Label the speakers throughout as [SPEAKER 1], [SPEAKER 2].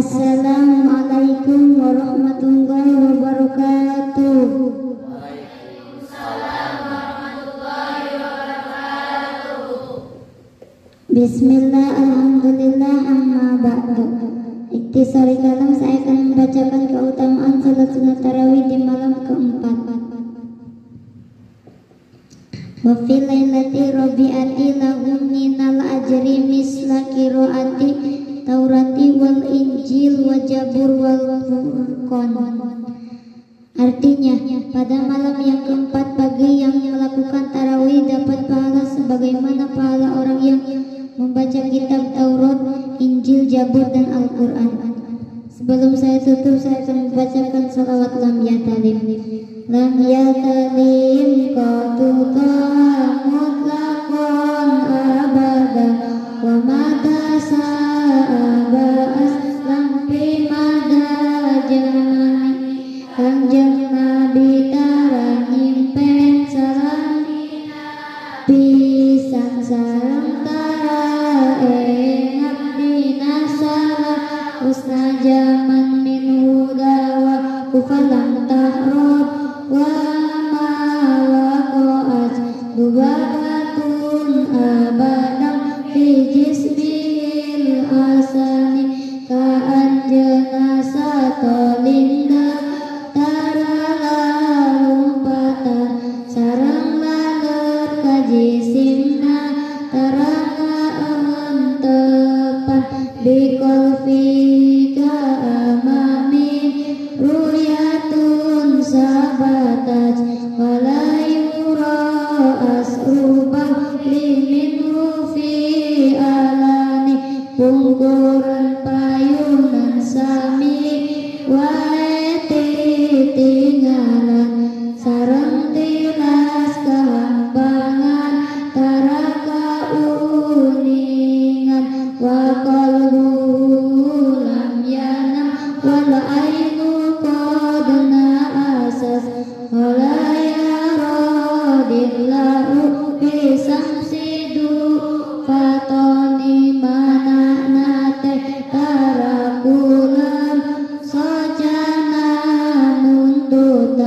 [SPEAKER 1] Assalamualaikum warahmatullahi wabarakatuh. Bismillah, Alhamdulillah, amma ba'du Iktisari kalam saya akan membacakan keutamaan salat sunat tarawih di malam keempat Wa fi lailati rabi'ati lahum minal ajri misla kiroati Taurati wal Injil wa Jabur wal Furqan Artinya, pada malam yang keempat bagi yang melakukan tarawih dapat pahala sebagaimana pahala orang yang membaca kitab Taurat, Injil, Jabur, dan Al-Quran. Sebelum saya tutup, saya akan membacakan salawat lam ya talim. Lam ya aku selalu fika amami ruyatun sabataj walayura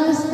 [SPEAKER 1] atas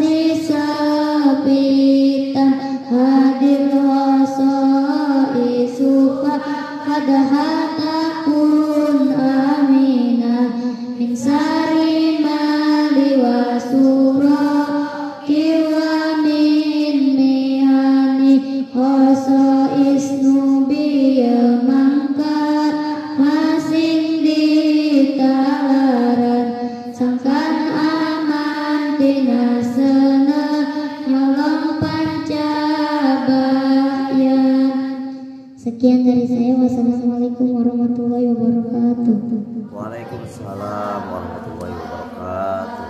[SPEAKER 1] Sekian dari saya. Wassalamualaikum warahmatullahi wabarakatuh.
[SPEAKER 2] Waalaikumsalam warahmatullahi wabarakatuh.